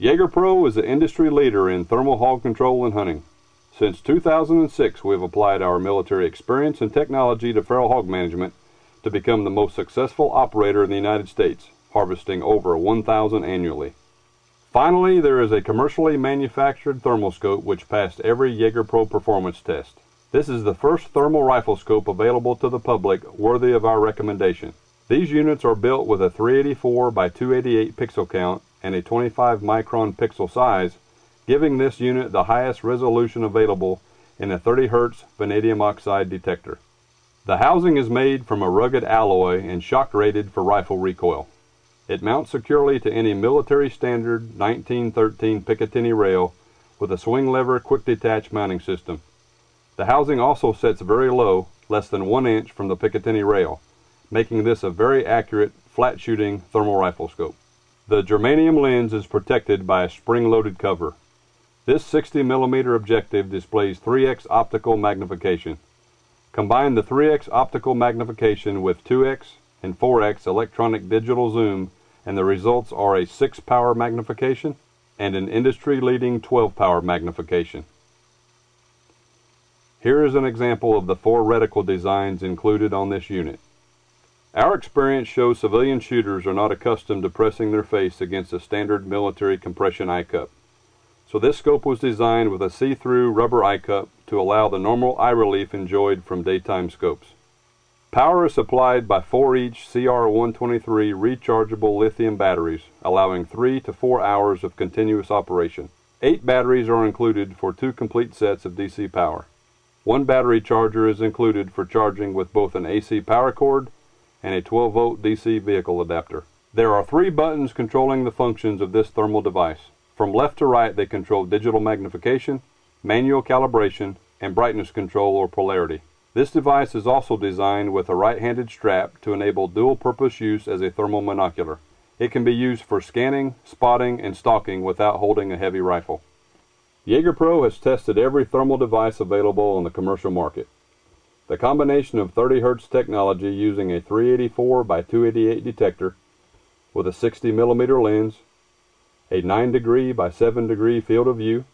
Jager Pro is the industry leader in thermal hog control and hunting. Since 2006, we have applied our military experience and technology to feral hog management to become the most successful operator in the United States, harvesting over 1,000 annually. Finally, there is a commercially manufactured thermal scope which passed every Jager Pro performance test. This is the first thermal rifle scope available to the public worthy of our recommendation. These units are built with a 384 by 288 pixel count and a 25 micron pixel size, giving this unit the highest resolution available in a 30 Hz vanadium oxide detector. The housing is made from a rugged alloy and shock rated for rifle recoil. It mounts securely to any military standard 1913 Picatinny rail with a swing lever quick detach mounting system. The housing also sets very low, less than 1 inch from the Picatinny rail, making this a very accurate flat shooting thermal rifle scope. The germanium lens is protected by a spring-loaded cover. This 60mm objective displays 3x optical magnification. Combine the 3x optical magnification with 2x and 4x electronic digital zoom and the results are a 6 power magnification and an industry-leading 12 power magnification. Here is an example of the four reticle designs included on this unit. Our experience shows civilian shooters are not accustomed to pressing their face against a standard military compression eye cup. So this scope was designed with a see-through rubber eye cup to allow the normal eye relief enjoyed from daytime scopes. Power is supplied by 4 each CR123 rechargeable lithium batteries, allowing 3 to 4 hours of continuous operation. 8 batteries are included for two complete sets of DC power. One battery charger is included for charging with both an AC power cord and a 12 volt DC vehicle adapter. There are three buttons controlling the functions of this thermal device. From left to right they control digital magnification, manual calibration, and brightness control or polarity. This device is also designed with a right-handed strap to enable dual-purpose use as a thermal monocular. It can be used for scanning, spotting, and stalking without holding a heavy rifle. Jager Pro has tested every thermal device available on the commercial market. The combination of 30 Hz technology using a 384 by 288 detector with a 60 millimeter lens, a 9 degree by 7 degree field of view,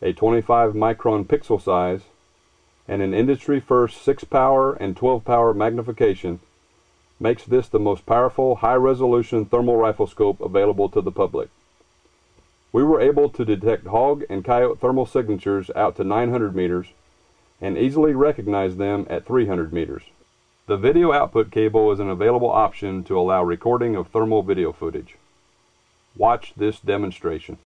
a 25 micron pixel size, and an industry first 6 power and 12 power magnification makes this the most powerful high resolution thermal rifle scope available to the public. We were able to detect hog and coyote thermal signatures out to 900 meters and easily recognize them at 300 meters. The video output cable is an available option to allow recording of thermal video footage. Watch this demonstration.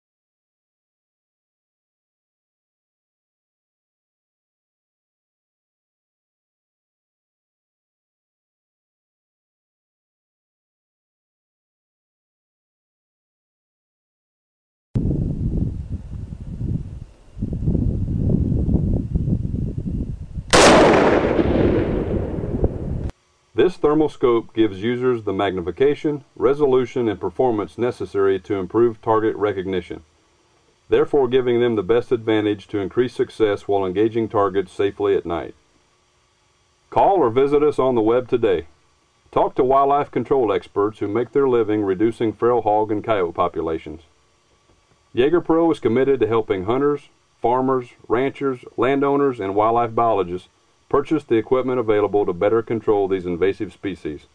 This thermal scope gives users the magnification, resolution, and performance necessary to improve target recognition, therefore giving them the best advantage to increase success while engaging targets safely at night. Call or visit us on the web today. Talk to wildlife control experts who make their living reducing feral hog and coyote populations. Jager Pro is committed to helping hunters, farmers, ranchers, landowners, and wildlife biologists purchase the equipment available to better control these invasive species.